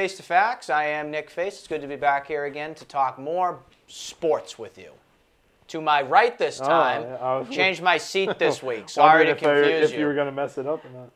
Welcome to Face the Facts. I am Nick Face. It's good to be back here again to talk more sports with you. To my right this time, yeah, changed my seat this week. Sorry to Wondered if, I- confuse if you were going to mess it up or not.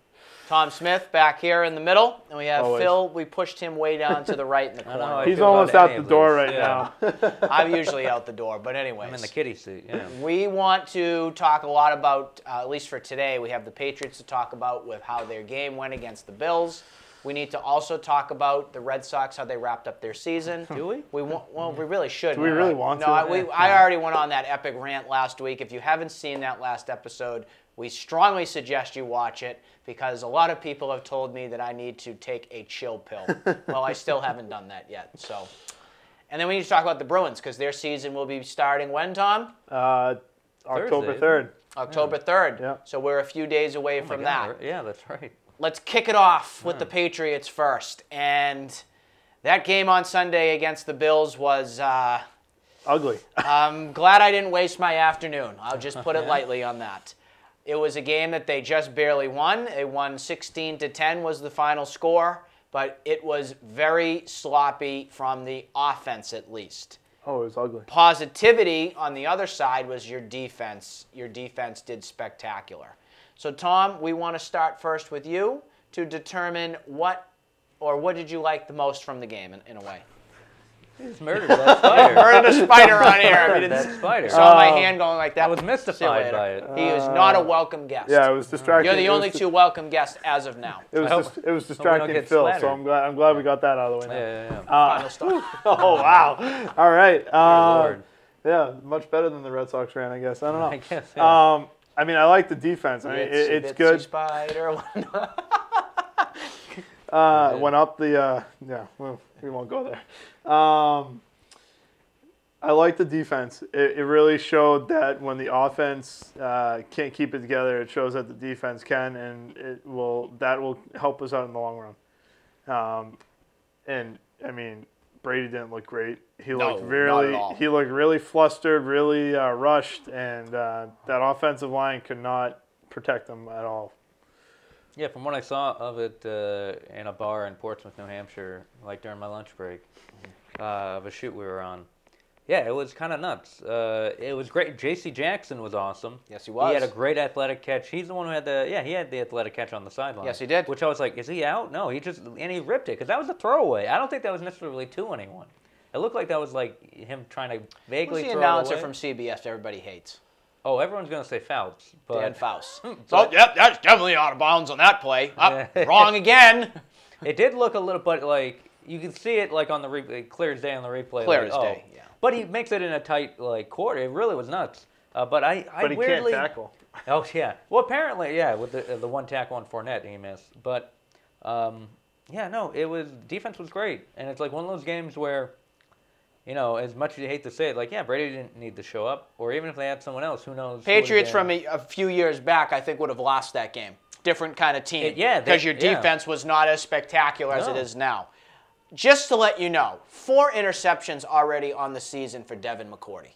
Tom Smith back here in the middle, and we have Always. Phil. We pushed him way down to the right in the I know corner. He's almost out the door these. right Yeah. now. I'm usually out the door, but anyways. I'm in the kitty seat. Yeah. We want to talk a lot about, uh, at least for today, we have the Patriots to talk about with how their game went against the Bills. We need to also talk about the Red Sox, how they wrapped up their season. Do we? We want, well, we really should. Do we really want no, to? I, we, I already went on that epic rant last week. If you haven't seen that last episode, we strongly suggest you watch it because a lot of people have told me that I need to take a chill pill. well, I still haven't done that yet. So, and then we need to talk about the Bruins because their season will be starting when, Tom? Uh, October Thursday. 3rd. October 3rd. Yeah. So we're a few days away Oh from God, that. Yeah, that's right. Let's kick it off with the Patriots first. And that game on Sunday against the Bills was. Uh, Ugly. I'm glad I didn't waste my afternoon. I'll just put it Yeah. lightly on that. It was a game that they just barely won. They won 16 to 10 was the final score, but it was very sloppy from the offense at least. Oh, it was ugly. Positivity on the other side was your defense. Your defense did spectacular. So Tom, we want to start first with you to determine what or what did you like the most from the game in, in a way. He's murdered that spider. Murdered a spider on here. I mean, that it's- spider. saw my Um, hand going like that. I was mystified by it. He is not a welcome guest. Yeah, it was distracting. You're the only two welcome guests as of now. It was, hope- dis- it was distracting get Phil, so. I'm glad I'm glad we got that out of the way now. Yeah, yeah, yeah. Uh, Final stuff. oh wow! All right. Uh, Lord. yeah, much better than the Red Sox ran, I guess. I don't know. I guess. Yeah. Um, I mean, I like the defense. I mean, it, it's good. Spider. Uh, went up the. Uh, yeah, well, we won't go there. Um, I like the defense. It, it really showed that when the offense uh, can't keep it together, it shows that the defense can, and it will. That will help us out in the long run. Um, and I mean, Brady didn't look great. He No, looked really he looked really flustered, really uh, rushed, and uh, that offensive line could not protect them at all. Yeah, from what I saw of it uh, in a bar in Portsmouth, New Hampshire, like during my lunch break, uh, of a shoot we were on. Yeah, it was kind of nuts. Uh, it was great. J.C. Jackson was awesome. Yes, he was. He had a great athletic catch. He's the one who had the yeah he had the athletic catch on the sideline. Yes, he did. Which I was like, is he out? No, he just and he ripped it because that was a throwaway. I don't think that was necessarily to anyone. It looked like that was like him trying to vaguely Who's the announcer from CBS everybody hates? Oh, everyone's gonna say Fouts, but Dan Faust. so, But- yep, that's definitely out of bounds on that play. Wrong again. It did look a little, but like you can see it like on the replay, clear as day on the replay. Clear like, as oh. day, yeah. But he makes it in a tight like quarter. It really was nuts. Uh, but I, I But he weirdly. can't tackle. Oh yeah. Well, apparently, yeah, with the uh, the one tackle on Fournette he missed. But um, yeah, no, it was defense was great, and it's like one of those games where. You know, as much as you hate to say it, like, yeah, Brady didn't need to show up, or even if they had someone else, who knows? Patriots been- from a, a few years back, I think, would have lost that game. Different kind of team. It- yeah, Because your yeah. defense was not as spectacular as it is now. Just to let you know, four interceptions already on the season for Devin McCourty.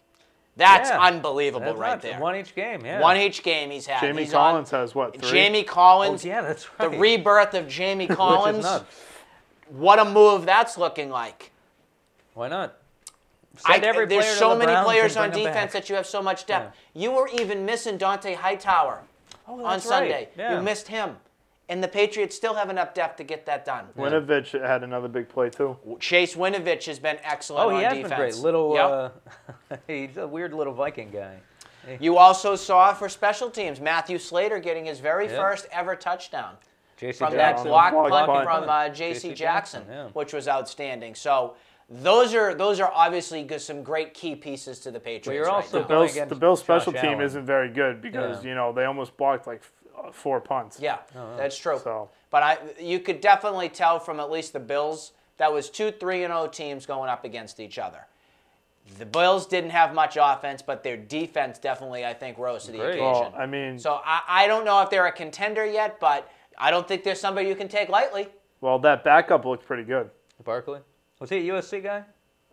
That's Yeah. unbelievable That's right nuts. there. One each game, yeah. One each game he's had. Jamie He's on- Collins has what? Three? Jamie Oh, Collins, yeah, that's right. the rebirth of Jamie Which is Collins. nuts. What a move that's looking like. Why not? I, Send every there's so the many Browns players on defense back. that you have so much depth. You were even missing Dont'a Hightower Oh, on Sunday. right. Yeah. You missed him. And the Patriots still have enough depth to get that done. Winovich had another big play too. Chase Winovich has been excellent Oh, he on has defense. been great. Little, Yep. uh, he's a weird little Viking guy. You also saw for special teams Matthew Slater getting his very Yep. first ever touchdown JC from Jackson. that block Block punt punt. from uh, J.C. J.C. Jackson, Jackson, yeah. which was outstanding. So those are those are obviously good, some great key pieces to the Patriots. you're right also now. going Bills, the Bills Josh special team Allen. isn't very good because Yeah. you know they almost blocked like f- four punts. Yeah, oh, that's true. So But I, you could definitely tell from at least the Bills that was two three and zero teams going up against each other. The Bills didn't have much offense, but their defense definitely, I think, rose to the Great. occasion. well, I mean, so I, I don't know if they're a contender yet, but I don't think there's somebody you can take lightly. well that backup looked pretty good. Barkley. Was he a USC guy?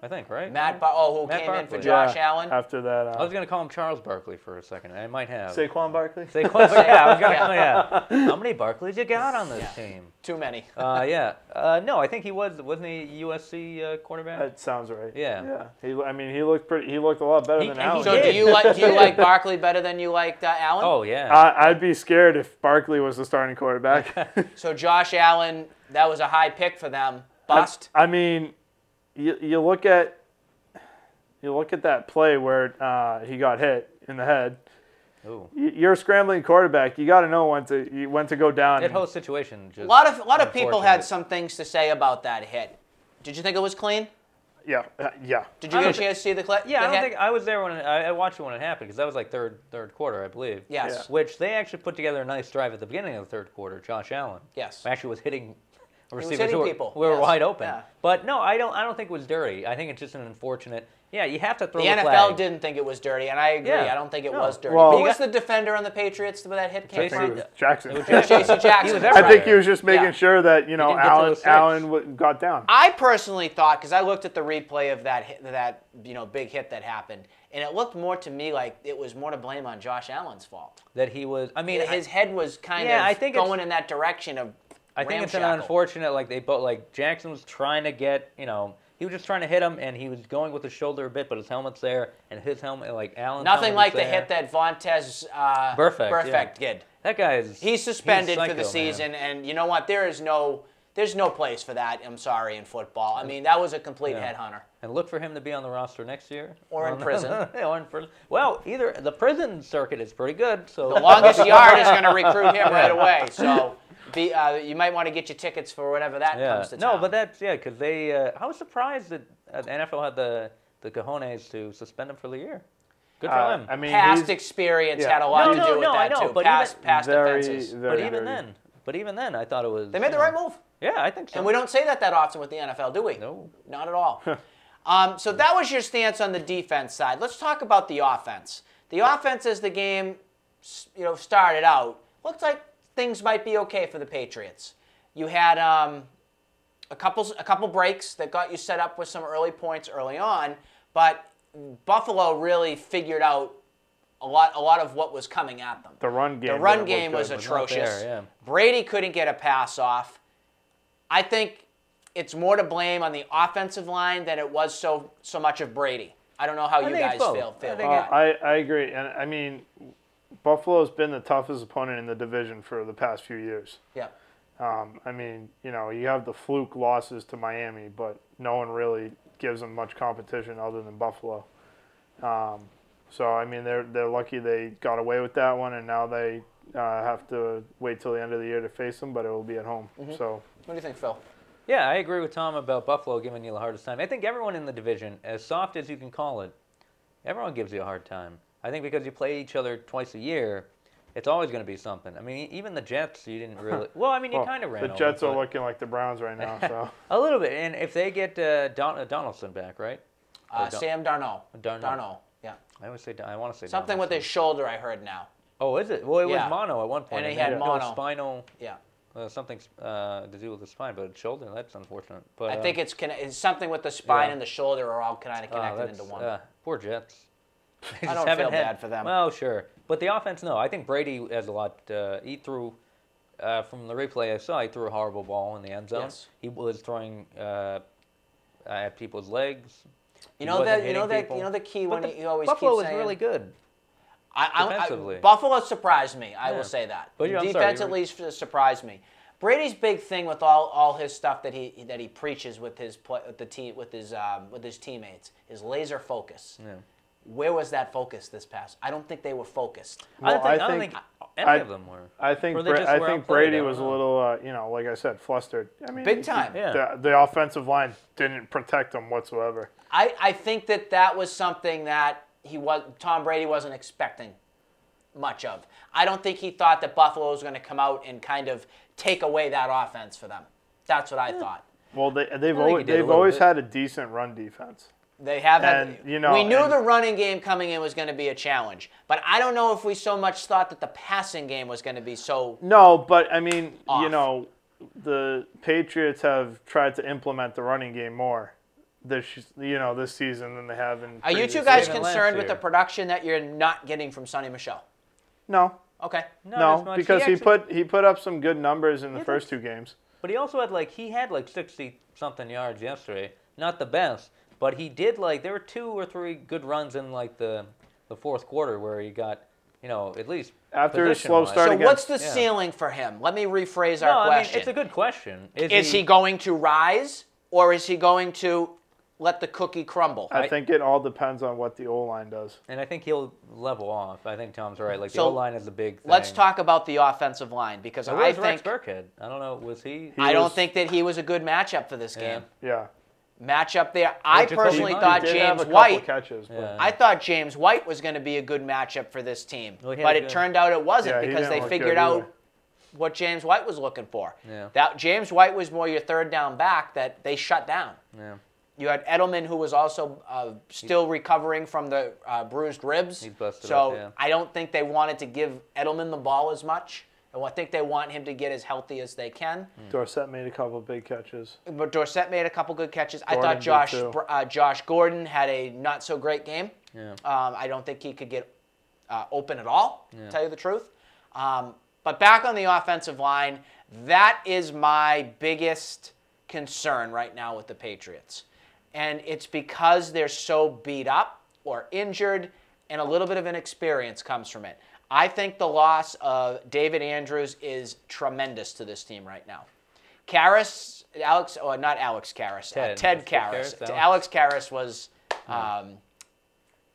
I think, right? Matt, Bar- oh, who Matt came in for Barkley. Josh Yeah, Allen? After that, I was uh, gonna call him Charles Barkley for a second. I might have. Saquon Barkley. Saquon, yeah, I was gonna Yeah. call yeah. How many Barkleys you got on this Yeah. team? Too many. Uh, yeah. Uh, no, I think he was. Wasn't he USC uh, quarterback? That sounds right. Yeah. Yeah. He, I mean, he looked pretty. He looked a lot better He- than and he Allen. so did. do you like do you like Barkley better than you liked uh, Allen? oh yeah. I, I'd be scared if Barkley was the starting quarterback. So Josh Allen, that was a high pick for them. Bust. I mean, you, you look at you look at that play where uh, he got hit in the head. Ooh. You're a scrambling quarterback. You got to know when to when to go down. That whole situation just. A lot of a lot of people had some things to say about that hit. Did you think it was clean? yeah, uh, yeah. Did you I get a chance to see the clip? Yeah, the I don't hit? think I was there when it, I, I watched it when it happened because that was like third third quarter, I believe. Yes. Which they actually put together a nice drive at the beginning of the third quarter. Josh Allen. Yes. Actually, was hitting was receivers hitting who were, people, who were yes, wide open. yeah. But no, I don't. I don't think it was dirty. I think it's just an unfortunate. Yeah, you have to throw The the, NFL flag. didn't think it was dirty, and I agree. Yeah. I don't think it No. was dirty. Well- Who was got- the defender on the Patriots where that hit came I from? Jackson. It was J.C. Jackson. I think he was just making Yeah. sure that you know didn't Allen. Allen got down. I personally thought because I looked at the replay of that hit, that you know big hit that happened, and it looked more to me like it was more to blame on Josh Allen's fault. that he was. I mean, His I, head was kind Yeah, of I think going in that direction of. I think it's an unfortunate. Like they both like Jackson was trying to get you know. He was just trying to hit him, and he was going with his shoulder a bit, but his helmet's there, and his helmet, like Allen's Nothing like the there. hit that Vontaze uh, Burfict, Burfict yeah. did. That guy is. He's suspended for psycho, the man. season, and you know what? There is no, there's no place for that. I'm sorry in football. I mean, that was a complete Yeah. headhunter. And look for him to be on the roster next year. Or in On- prison. or in prison. Well, either the prison circuit is pretty good. So The longest yard is going to recruit him right away. So, be, uh, you might want to get your tickets for whatever that Yeah. comes to No, but that's yeah, because they. Uh, I was surprised that uh, the NFL had the the cojones to suspend him for the year. Good for Uh, them. I mean, past experience yeah. had a lot No, to no, do with no, I that know, too. but past even- past very, offenses. very but even dirty. then, but even then, I thought it was. They made you the right move. Yeah, I think so. And we don't say that that often with the NFL, do we? No. Not at all. um, so that was your stance on the defense side. Let's talk about the offense. The offense, as the game, you know, started out, looked like things might be okay for the Patriots. You had um, a couple a couple breaks that got you set up with some early points early on, but Buffalo really figured out a lot a lot of what was coming at them. the run game. The run game was good. atrocious. there, yeah. Brady couldn't get a pass off. I think it's more to blame on the offensive line than it was so so much of Brady. I don't know how you think it's guys both. feel. I feel about Uh, that. I, I agree, and I mean, Buffalo's been the toughest opponent in the division for the past few years. yeah. Um, I mean, you know, you have the fluke losses to Miami, but no one really gives them much competition other than Buffalo. Um, so I mean, they're they're lucky they got away with that one, and now they uh, have to wait till the end of the year to face them, but it will be at home. Mm-hmm. So What do you think, Phil? Yeah, I agree with Tom about Buffalo giving you the hardest time. I think everyone in the division, as soft as you can call it, everyone gives you a hard time. I think because you play each other twice a year, it's always going to be something. I mean, even the Jets, you didn't really. Well, I mean, you well, kind of ran. the over, Jets are looking like the Browns right now. So a little bit, and if they get uh, Don, uh, Donaldson back, right? Uh, Dar- Sam Darnold. Darnold. Darnold. Yeah. I always say Don- I want to say Something with his shoulder, I heard now. Oh, is it? Well, it Yeah. was mono at one point. And he had no mono. spinal. Yeah. Uh, something uh, to do with the spine, but shoulder. That's unfortunate. But I uh, think it's, conne- it's something with the spine Yeah. and the shoulder are all kind of uh, connected that's, into one. Uh, poor Jets. I don't feel had- bad for them. Well, sure, but the offense, no. I think Brady has a lot. Uh, he threw uh, from the replay I saw. He threw a horrible ball in the end zone. Yes. He was throwing uh, at people's legs. you know that you know that you know the key But when the- he always Buffalo keeps was saying, really good. I, I, I, defensively. Buffalo surprised me. I Yeah. will say that. But you- I'm sorry, Defense at least surprised me. Brady's big thing with all, all his stuff that he that he preaches with his play, with the team with his um, with his teammates is laser focus. Yeah. Where was that focus this past? I don't think they were focused. I don't Well, think, I I don't think- think any I- of them were. I think Or Bra- I think Brady I don't was a little, uh, you know, like I said, flustered. I mean, Big time. Yeah. The, the offensive line didn't protect him whatsoever. I, I think that that was something that he was Tom Brady wasn't expecting much of. I don't think he thought that Buffalo was going to come out and kind of take away that offense for them. That's what I thought. Well, they, they've always, they've always bit. had a decent run defense. They have had, you know, we knew and- the running game coming in was going to be a challenge, but I don't know if we so much thought that the passing game was going to be so. No, but I mean, Off. you know, the Patriots have tried to implement the running game more this you know this season than they have in. Are you two guys Even concerned with the production that you're not getting from Sony Michel? No, Okay. Not no, as much. because he, actually- put he put up some good numbers in the first two games. But he also had like he had like sixty something yards yesterday. Not the best, but he did like there were two or three good runs in like the the fourth quarter where he got you know at least After his slow position-wise. start So against- what's the yeah. ceiling for him? Let me rephrase No, our I mean question. it's a good question. Is, is he going to rise or is he going to let the cookie crumble? I I- think it all depends on what the O line does. And I think he'll level off. I think Tom's right. Like So, the O line is a big. Thing. Let's talk about the offensive line because Where I was Rex think Burkhead? I don't know. Was he? He I don't think that he was a good matchup for this Yeah. game. Yeah, Matchup there. I personally Meyers thought he James White. catches. Yeah. I thought James White was going to be a good matchup for this team, Well, but it good- turned out it wasn't Yeah, because they figured out either. what James White was looking for. Yeah. That James White was more your third down back that they shut down. Yeah. You had Edelman, who was also uh, still recovering from the uh, bruised ribs. He's busted so up, yeah. I don't think they wanted to give Edelman the ball as much. And I think they want him to get as healthy as they can. Dorsett made a couple big catches. But Dorsett made a couple good catches. I thought Josh uh, Josh Gordon had a not so great game. Yeah. Um, I don't think he could get uh, open at all. Yeah. To tell you the truth. Um, but back on the offensive line, that is my biggest concern right now with the Patriots, and it's because they're so beat up or injured, and a little bit of inexperience comes from it. I think the loss of David Andrews is tremendous to this team right now. Karras, Alex, or not Alex Karras, uh, Ted. Ted Ted Karras. Karras, Alex Karras was um,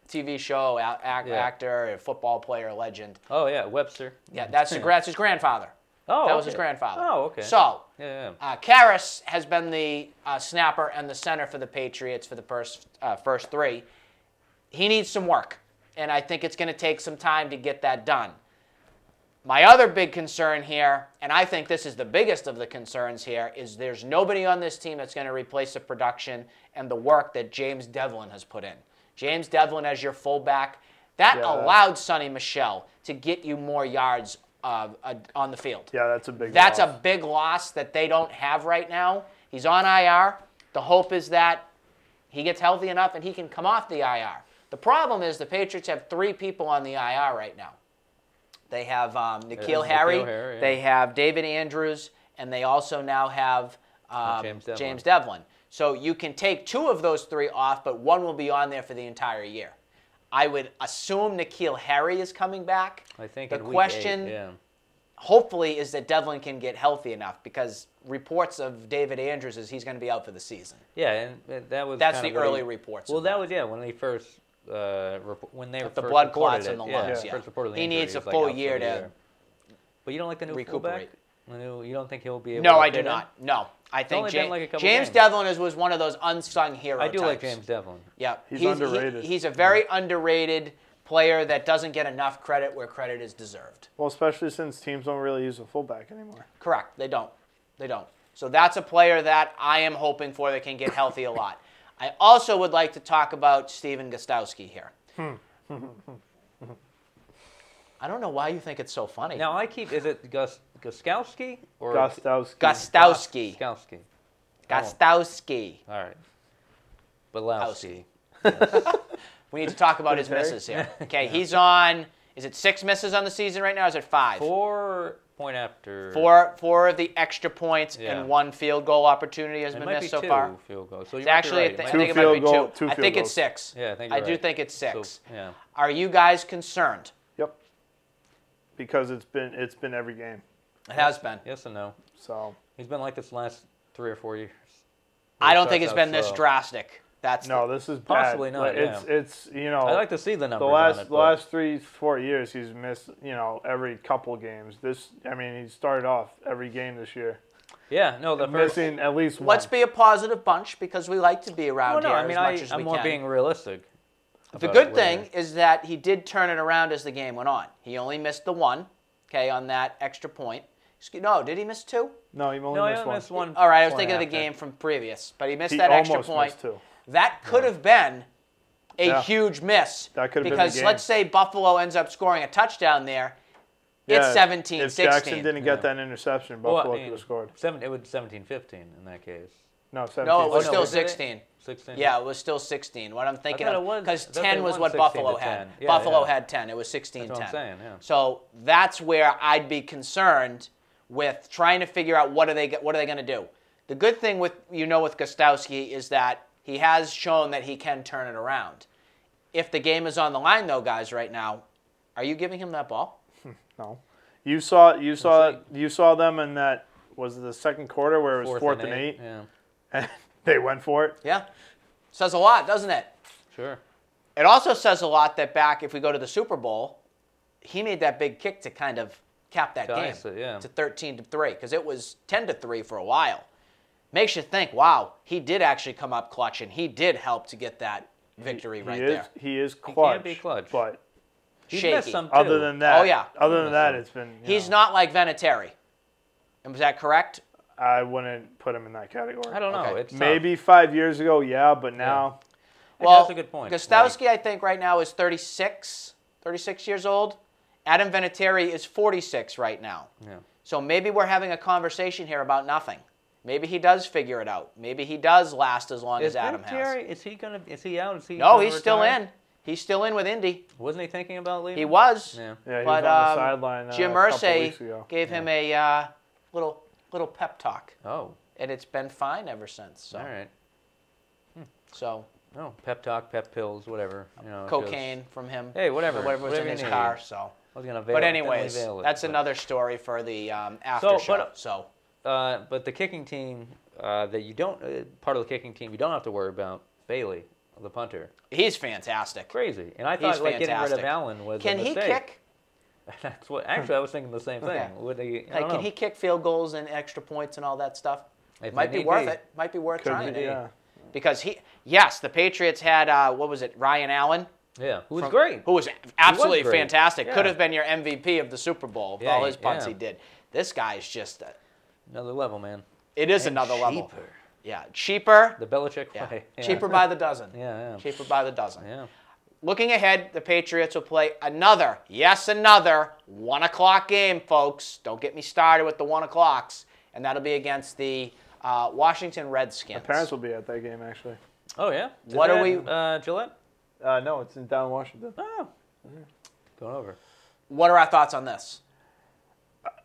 TV show Yeah. actor, football player, legend. Oh yeah, Webster. Yeah, that's, his, that's his grandfather. Oh, that was his grandfather. Oh, okay. So, Yeah. yeah. uh, Karras has been the uh, snapper and the center for the Patriots for the first uh, first three. He needs some work, and I think it's going to take some time to get that done. My other big concern here, and I think this is the biggest of the concerns here, is there's nobody on this team that's going to replace the production and the work that James Develin has put in. James Develin as your fullback, that Yeah. allowed Sony Michel to get you more yards uh, uh, on the field. Yeah, that's a big. That's loss. a big loss that they don't have right now. He's on IR. The hope is that he gets healthy enough and he can come off the IR. The problem is the Patriots have three people on the IR right now. They have um, N'Keal Harry, Harry, yeah. they have David Andrews, and they also now have um, James Develin. James Develin. So you can take two of those three off, but one will be on there for the entire year. I would assume N'Keal Harry is coming back. I think the question Eight, yeah. hopefully is that Develin can get healthy enough because reports of David Andrews is he's going to be out for the season. Yeah, and that was. That's the early he- reports. Well, that was yeah when they first uh, rep- when they With the blood reported clots in the lungs, yeah. First reported the He injury, needs a was, like, full out for year the to But you don't like the new recuperate. fullback? You don't think he'll be able? No, to I fit do in? not. No, I think only like James games. Develin is, was one of those unsung heroes. I do like James Develin. Yeah, He's he- underrated. he's a very underrated player that doesn't get enough credit where credit is deserved. Well, especially since teams don't really use a fullback anymore. Correct. They don't. They don't. So that's a player that I am hoping for that can get healthy a lot. I also would like to talk about Stephen Gostkowski here. I don't know why you think it's so funny. Now I keep. Is it Gus Guskowski or Gostowski. Gostowski. Guskowski? Gostowski. Oh. All right. Belowski. We need to talk about his misses here. Okay, he's on. Is it six misses on the season right now? Or is it five? Four point after. Four, four of the extra points Yeah. and one field goal opportunity has It been might be missed so two far. field goals. So you It's actually, right. I, It I might Two think it might field be goal- two. two I field think it's six. Yeah, I think I you're do right. think it's So, six. yeah. Are you guys concerned? Yep. Because it's been it's been every game. It has been. Yes and no. So He's been like this last three or four years. I don't think it's starts been out this drastic. That's no, this is bad. Possibly not, Like, It's yeah. it's you know I like to see the the numbers last on it. the last three four years he's missed you know every couple games. This I mean he started off every game this year yeah, no, the first. missing at least one. Let's be a positive bunch because we like to be around Well, no, here I mean, as I, much as I'm we more can. being realistic. the good thing is that he did turn it around as the game went on. He only missed the one, okay, on that extra point. No, did he miss two? no, he only No, I missed only one. missed one. All right, I was point thinking of the game from previous, but he missed He that extra almost point. missed two. That could have been a Yeah. huge miss. That could have been because game. let's say Buffalo ends up scoring a touchdown there. It's Yeah, 17 If 16. Jackson didn't get Yeah. that interception, Well, I Buffalo mean, could have scored. Seven, it was 17-15 in that case. No, 17. No, it was Oh, no, still was it? 16. 16. Yeah, it was still 16. What I'm thinking of because I thought they 10 was what Buffalo had. Yeah, Buffalo yeah. had 10. It was 16 That's what 10. I'm saying, yeah. So that's where I'd be concerned with trying to figure out what are they what are they going to do. The good thing with you know with Gostkowski is that he has shown that he can turn it around. If the game is on the line though, guys, right now, are you giving him that ball? No. You saw you saw you saw them in that was the second quarter where it was fourth, and eight, Yeah, and they went for it. Yeah. Says a lot, doesn't it? sure. It also says a lot that back if we go to the Super Bowl, he made that big kick to kind of cap that To game it, yeah. to 13 to 3 because it was 10 to 3 for a while. Makes you think, wow, he did actually come up clutch and he did help to get that victory right there. he is there. he is can clutch. be clutch. But He's Shaky. missed some too. other than that, Oh, yeah. Other than that, it's been. He's know, not like Vinatieri. Was that correct? I wouldn't put him in that category. I don't know. Okay. It's tough. Maybe five years ago, yeah, but now Yeah, Well, that's a good point. Gostkowski, I think, right now is 36, 36 years old. Adam Vinatieri is 46 right now. Yeah. So maybe we're having a conversation here about nothing. Maybe he does figure it out. Maybe he does last as long Is as Adam has. Vinatieri, is he gonna? Is he out? Is he? No, gonna he's still in. He's still in with Indy. Wasn't he thinking about leaving? He was. Yeah. yeah, he But was on the um, sideline uh, Jim a couple Irsay weeks ago. gave him a uh, little little pep talk, Oh, and it's been fine ever since. So, all right. so No, pep talk, pep pills, whatever. You know, it's cocaine from him. Hey, whatever, or whatever was whatever in you his need. car. So, Just, I was gonna veil but anyways, definitely veil it, that's but- another story for the um, after So, show. but- so, Uh, but the kicking team uh, that you don't uh, part of the kicking team you don't have to worry about Bailey, the punter. he's fantastic. Crazy, and I He's thought like getting rid of. Allen was Can a he kick? That's what. Actually, I was thinking the same thing. Okay. Would he? I Like, don't can know. he kick field goals and extra points and all that stuff? If Might be worth be. it. Might be worth Could trying. be, yeah. Because he, yes, the Patriots had uh, what was it, Ryan Allen, Yeah, who was from- great. who was absolutely great. fantastic. Could have been your MVP of the Super Bowl with Yeah, all his punts yeah. he did. This guy is just, uh, Another level, man. it is And another level. cheaper. Yeah, cheaper. The Belichick Yeah. way. Yeah. cheaper by the dozen. Yeah, yeah. Cheaper by the dozen. Yeah. Looking ahead, the Patriots will play another, yes, another one o'clock game, folks. Don't get me started with the one o'clocks, and that'll be against the uh, Washington Redskins. My parents will be at that game actually. Oh yeah. Is What are we- Uh, Gillette. Uh, no, it's in down Washington. Oh. Going over. What are our thoughts on this?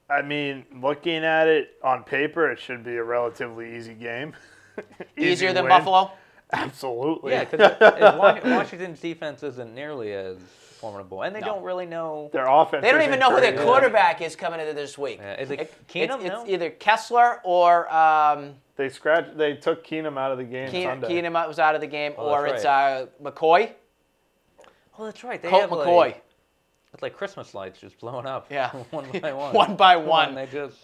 I mean, looking at it on paper, it should be a relatively easy game. Easy Easier than win. Buffalo? Absolutely. Yeah, because Washington's defense isn't nearly as formidable, and they No. don't really know. their offense. They don't even know who their great. quarterback is coming into this week. Yeah, is it it's, Keenum it's now? either Kessler or um, They scratched. They took Keenum out of the game Keen, Sunday. Keenum was out of the game, Oh, or that's it's uh, McCoy. Oh, that's right. They Colt have McCoy. Like, it's like Christmas lights just blowing up. Yeah. one by one. One by one. on, They just.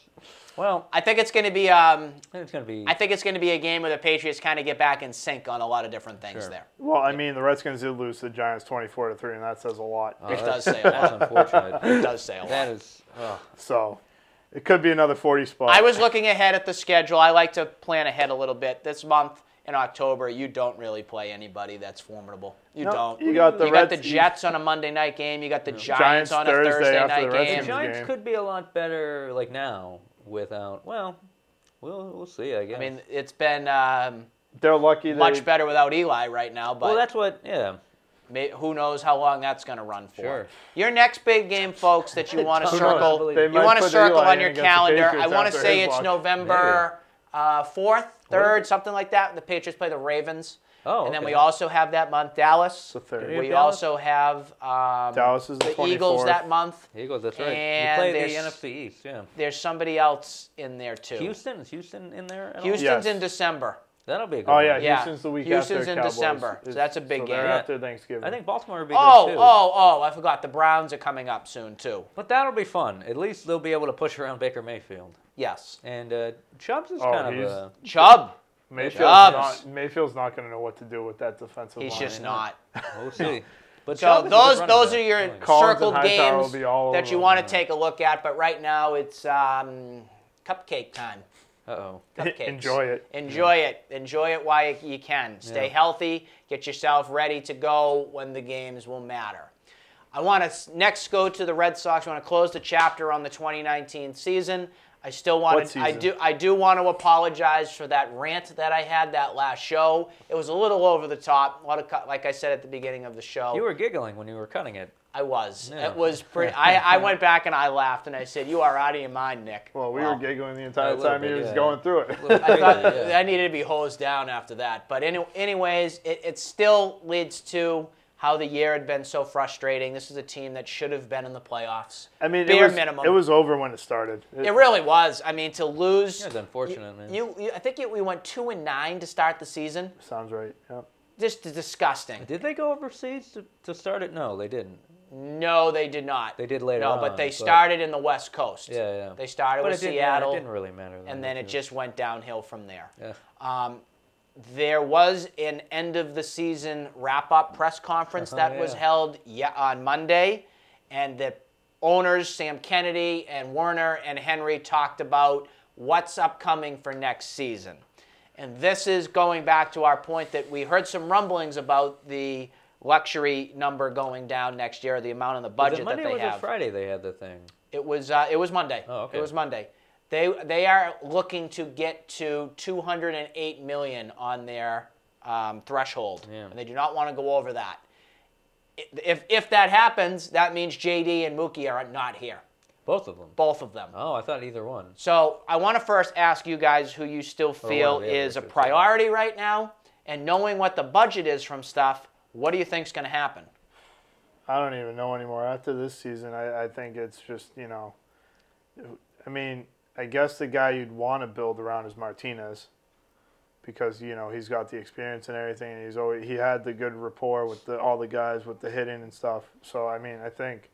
Well, I think it's going to be. Um, I think it's gonna be. I think it's going to be a game where the Patriots kind of get back in sync on a lot of different things Sure. there. Well, I mean, the Redskins did lose to the Giants twenty-four to three, and that says a lot. Oh, It does say a That's lot. unfortunate. It does say a That lot. is. Oh. So, it could be another forty spot. I was looking ahead at the schedule. I like to plan ahead a little bit. This month in October, you don't really play anybody that's formidable. You No, don't. you got the you got the Reds- Jets on a Monday night game. You got the Giants, Giants on a Thursday Thursday night the The game. Redskins Giants game. could be a lot better like now without. Well, we'll we'll see. I guess. I mean, it's been um, They're lucky. They, much better without Eli right now, but well, that's what. Yeah. may, who knows how long that's going to run for. Sure. Your next big game, folks, that you want to circle. You want to circle Eli on your calendar. I want to say it's luck. November uh, 4th, 3rd, something like that. The Patriots play the Ravens. Oh, And then okay. we also have that month Dallas. The third. We Dallas? also have um, Dallas is the the Eagles that month. Eagles. That's right. And you play the there's- NFC East. Yeah. There's somebody else in there too. Houston is Houston in there? At? Houston's Yes. in December. That'll be a good Oh one. yeah, Yeah. Houston's the week Houston's after in Cowboys. December, so that's a big so game. They're Yeah. after Thanksgiving. I think Baltimore would be Oh, good too. oh, oh! I forgot. The Browns are coming up soon too. But that'll be fun. At least they'll be able to push around Baker Mayfield. Yes. And uh, Chubbs is Oh, kind of he's- a. Chubb. Mayfield's Jobs. not, Mayfield's not going to know what to do with that defensive He's line. just not. We'll see. But So Chubb is a good those running those back. are your I. Collins and circled Hightower will games be all that over you them, want to yeah. take a look at. But right now it's um, cupcake time. Uh-oh. Cupcakes. Enjoy it. Enjoy it. Enjoy it while you can. Stay Yeah. healthy. Get yourself ready to go when the games will matter. I want to next go to the Red Sox. I want to close the chapter on the 2019 season. I still want wanted. I do. I do want to apologize for that rant that I had that last show. It was a little over the top. A lot of, cut- like I said at the beginning of the show. You were giggling when you were cutting it. I was. Yeah. It was pretty. I, I went back and I laughed and I said, "You are out of your mind, Nick." Well, we Well, were giggling the entire A little time he bit, was yeah. going through it. I thought Yeah. I needed to be hosed down after that. But any, anyways, it, it still leads to how the year had been so frustrating. This is a team that should have been in the playoffs. I mean, bare it was, minimum. it was over when it started. It really was. I mean, to lose. Yeah, it's unfortunate, man. You, you, I think you, we went two and nine to start the season. sounds right. Yep. Just disgusting. Did they go overseas to, to start it? No, they didn't. No, they did not. They did later No, on, but they but- started in the West Coast. Yeah, yeah. They started But with it didn't, Seattle, it didn't really matter. and then it just went downhill from there. Yeah. Um, there was an end of the season wrap up press conference Oh, that was yeah. held yeah, on Monday, and the owners, Sam Kennedy and Werner and Henry, talked about what's upcoming for next season. And this is going back to our point that we heard some rumblings about the luxury number going down next year, the amount in the Was budget Monday that they was have. it Friday they had the thing? It was uh, it was Monday. Oh, okay. It was Monday. They they are looking to get to 208 million on their um, threshold, Yeah. and they do not want to go over that. If if that happens, that means JD and Mookie are not here, Both of them. both of them. Oh, I thought either one. So I want to first ask you guys who you still feel one or the other, is a should say. priority right now, and knowing what the budget is from stuff. What do you think's going to happen? I don't even know anymore. After this season, I, I think it's just, you know, I mean, I guess the guy you'd want to build around is Martinez because, you know, he's got the experience and everything. And he's always, he had the good rapport with the, all the guys with the hitting and stuff. So, I mean, I think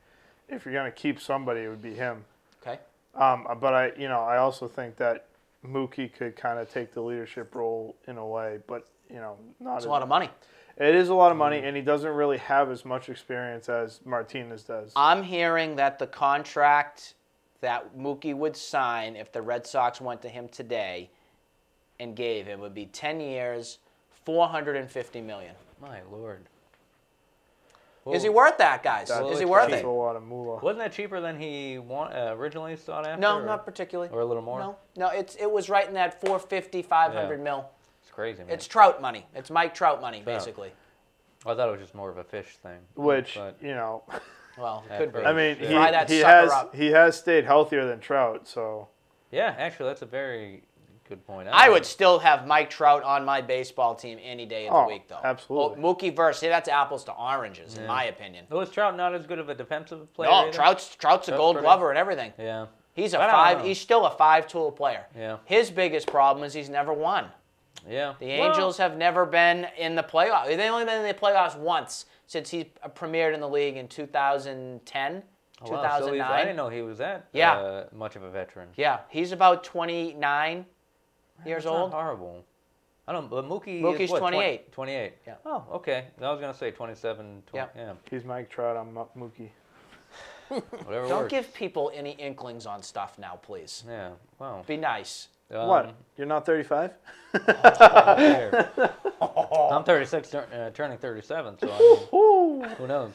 if you're going to keep somebody, it would be him. Okay. Um, but I, you know, I also think that Mookie could kind of take the leadership role in a way, but, you know, not It's a lot of money. It is a lot of Mm. money, and he doesn't really have as much experience as Martinez does. I'm hearing that the contract that Mookie would sign if the Red Sox went to him today and gave him would be 10 years, 450 million. My lord. Is he worth that, guys? That's Is he worth that's it? a lot of moolah. Wasn't that cheaper than he want, uh, originally thought after? No, or- not particularly. Or a little more? No, no, it's it was right in that 450, 500 Yeah. mil. It's crazy, man. It's Trout money. It's Mike Trout money, Trout. basically. I thought it was just more of a fish thing. Which But you know, Well, it could be. I mean, Yeah. he, Fry that he sucker has up. he has stayed healthier than Trout. So yeah, actually, that's a very good point. I don't would still have Mike Trout on my baseball team any day of the Oh, week, though. absolutely. Well, Mookie versus see, that's apples to oranges, in my opinion. Was Trout not as good of a defensive player? No, either? Trout's Trout's a Trout's Gold pretty- Glover and everything. Yeah. He's a I don't five. know. He's still a five-tool player. Yeah. His biggest problem is he's never won. Yeah. The Well, Angels have never been in the playoffs. They've only been in the playoffs once since he premiered in the league in 2010, oh, wow, so I didn't know he was that Yeah. uh, much of a veteran. Yeah, he's about 29 years That's not old. horrible. I don't. But Mookie. Mookie's is what, 28. 28. Yeah. Oh, okay. I was gonna say 27. 20, Yeah. yeah. he's Mike Trout. I'm Mookie. Whatever Don't works. give people any inklings on stuff now, please. Yeah. Wow. Be nice. Um, what? You're not 35? I'm 36, uh, turning 37. So I mean, who knows?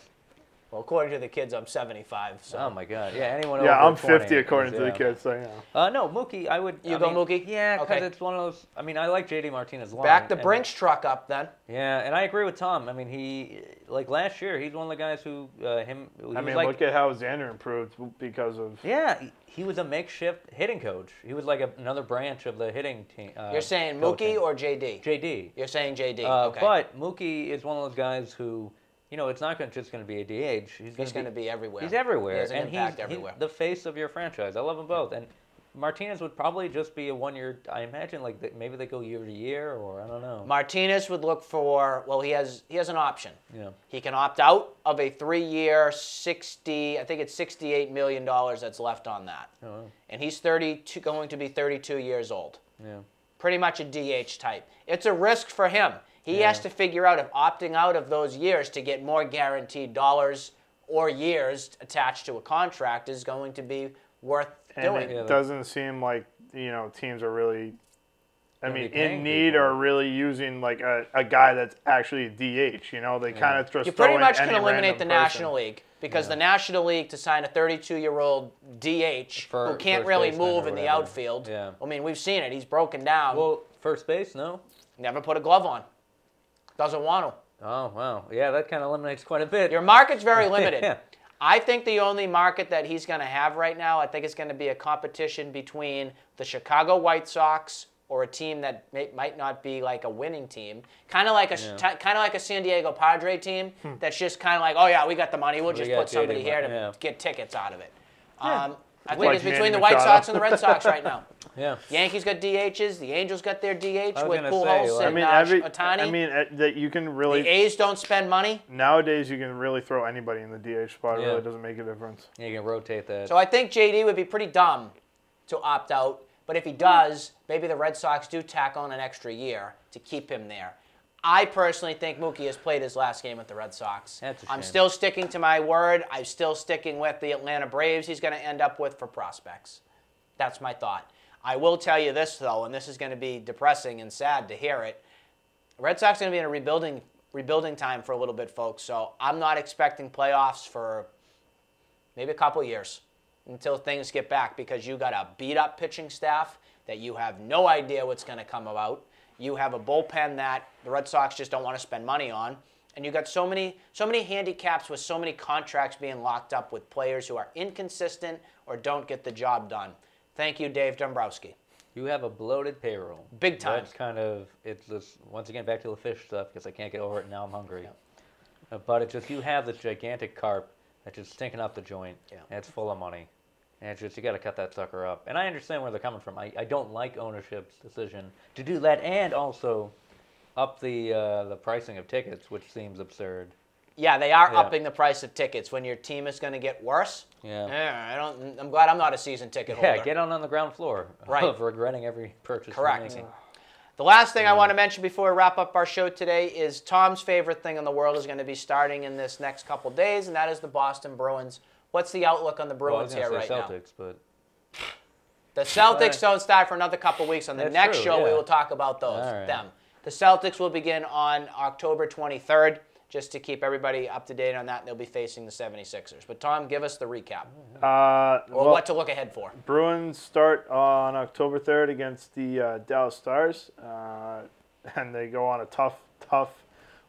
Well, according to the kids, I'm 75. So Oh my God. Yeah. Anyone. yeah, over I'm 50 according is- to the kids. So yeah. Uh, no, Mookie. I would. You I go mean, Mookie? Yeah, because Okay. it's one of those. I mean, I like JD Martinez. Long, back the and- Brinks truck up then. Yeah, and I agree with Tom. I mean, he like last year, he's one of the guys who uh, him. He I was mean, like, look at how Xander improved because of. Yeah, he- he was a makeshift hitting coach. He was like a, another branch of the hitting team. Uh, You're saying coaching. Mookie or JD? JD? You're saying JD. Uh, okay. But Mookie is one of those guys who, you know, it's not gonna, just going to be a DH. He's, he's going to be everywhere. He's everywhere, He an and impact he's, he's everywhere. the face of your franchise. I love them both, and Martinez would probably just be a one-year. I imagine like maybe they go year to year, or I don't know. Martinez would look for. Well, he has he has an option. yeah. He can opt out of a three-year, sixty. I think it's sixty-eight million dollars that's left on that, Oh, wow. and he's thirty-two, going to be thirty-two years old. yeah. Pretty much a DH type. It's a risk for him. He Yeah. has to figure out if opting out of those years to get more guaranteed dollars or years attached to a contract is going to be worth And doing. it doesn't seem like you know teams are really. I Gonna mean, in need people. or really using like a, a guy that's actually a DH. You know, they kind of just You pretty much can eliminate the person. National League because the National League to sign a 32-year-old DH For- who can't really move in the outfield. Yeah. I mean, we've seen it. He's broken down. Well, first base, no. Never put a glove on. Doesn't want to. Oh wow, yeah, that kind of eliminates quite a bit. Your market's very limited. Yeah. I think the only market that he's going to have right now, I think it's going to be a competition between the Chicago White Sox or a team that may, might not be like a winning team, kind of like a Yeah. kind of like a San Diego Padre team that's just kind of like, oh yeah, we got the money, we'll just got put somebody here to yeah. get tickets out of it. Um, I think Like it's between the White Sox and the Red Sox right now. yeah. Yankees got DHs, the Angels got their DH with gonna Pujols say, like- I and mean, uh, every, Ohtani. I mean uh, that you can really. the really A's don't spend money. nowadays you can really throw anybody in the DH spot. It really doesn't make a difference. Yeah, you can rotate that. So I think JD would be pretty dumb to opt out. But if he does, maybe the Red Sox do tack on an extra year to keep him there. I personally think Mookie has played his last game with the Red Sox. That's a I'm still sticking to my word. I'm still sticking with the Atlanta Braves he's going to end up with for prospects. That's my thought. I will tell you this, though, and this is going to be depressing and sad to hear it. Red Sox going to be in a rebuilding rebuilding time for a little bit, folks. So I'm not expecting playoffs for maybe a couple years until things get back because you got a beat up pitching staff that you have no idea what's going to come about. You have a bullpen that the Red Sox just don't want to spend money on. And you got so many so many handicaps with so many contracts being locked up with players who are inconsistent or don't get the job done. Thank you, Dave Dombrowski. You have a bloated payroll. Big time. That's kind of it's just once again back to the fish stuff because I can't get over it now. I'm hungry. Uh, But it's just you have this gigantic carp that's just stinking up the joint. Yeah. And it's full of money. And it's just you got to cut that sucker up. And I understand where they're coming from. I, I don't like ownership's decision to do that and also up the uh, the pricing of tickets, which seems absurd. Yeah, they are Yeah. upping the price of tickets when your team is going to get worse. Yeah. Eh, I don't. I'm glad I'm not a season ticket holder. Yeah, get on on the ground floor Right. of regretting every purchase. Correct. The last thing I want to mention before we wrap up our show today is Tom's favorite thing in the world is going to be starting in this next couple days, and that is the Boston Bruins. What's the outlook on the Well, Bruins gonna here right now? Celtics, but The Celtics don't start for another couple weeks. On the That's next true, show, we will talk about those Alright. them. The Celtics will begin on October 23rd. Just to keep everybody up to date on that, they'll be facing the 76ers. But Tom, give us the recap, Uh, or well, what to look ahead for. Bruins start on October 3rd against the uh, Dallas Stars, uh, and they go on a tough, tough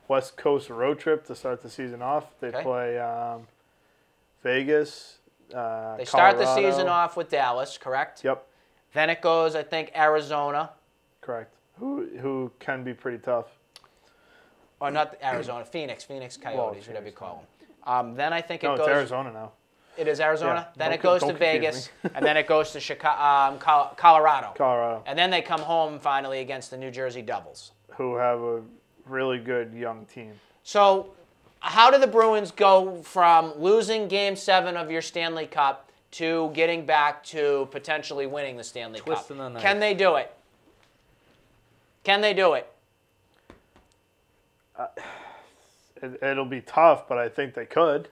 West Coast road trip to start the season off. They Okay. play um, Vegas. Uh, They start the season off with Dallas, correct? Yep, Then it goes, I think, Arizona, correct. Who who can be pretty tough. Or not Arizona, Phoenix, Phoenix Coyotes, whatever you call them. Um, then I think it No, goes. it's Arizona now. It is Arizona. Yeah, Then don't it goes to Vegas, and then it goes to Chicago, um, Col- Colorado. Colorado, And then they come home finally against the New Jersey Devils. who have a really good young team. So, how do the Bruins go from losing Game Seven of your Stanley Cup to getting back to potentially winning the Stanley Twisting Cup? the knife. Can they do it? Can they do it? it, it'll be tough, but I think they could.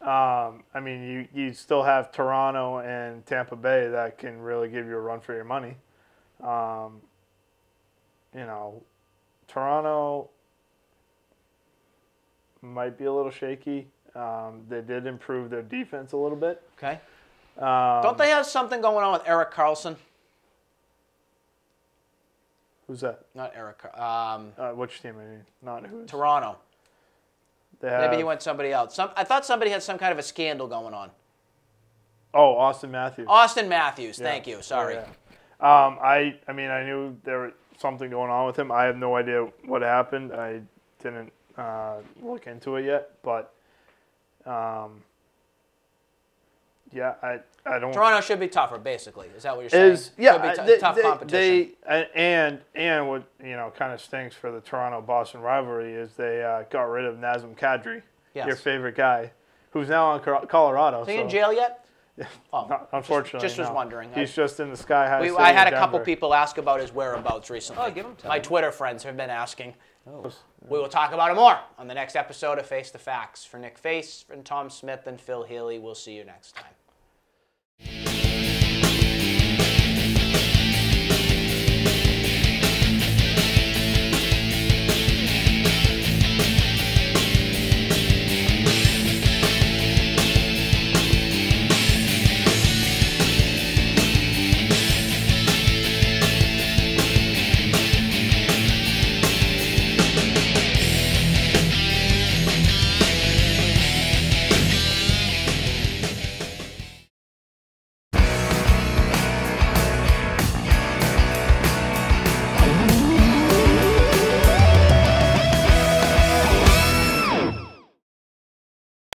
Um, I mean, you, you still have Toronto and Tampa Bay that can really give you a run for your money. Um, you know, Toronto might be a little shaky. Um, they did improve their defense a little bit. Okay. Um, Don't they have something going on with Erik Karlsson? Who's that? Not Eric. Car- Um, Uh, which team? I mean, not who. Toronto. They have, Maybe he went somebody else. Some, I thought somebody had some kind of a scandal going on. Oh, Auston Matthews. Auston Matthews. Yeah. Thank you. Sorry. Yeah. Um, I I mean I knew there was something going on with him. I have no idea what happened. I didn't uh, look into it yet, but um, yeah, I I don't. Toronto should be tougher, basically. Is that what you're saying? is yeah Should be I- t- they, tough they- competition. they- and and what you know kind of stinks for the Toronto Boston rivalry is they uh, got rid of Nazem Kadri, Yes. your favorite guy, who's now on Colorado. Is he in jail yet? Oh, Not- unfortunately, just was no. wondering. He's just in the sky high. we, city I had a of couple people ask about his whereabouts recently. Oh, give him time. My Twitter friends have been asking. Oh. We will talk about it more on the next episode of Face the Facts. For Nick Face, and Tom Smith, and Phil Healy, we'll see you next time. Música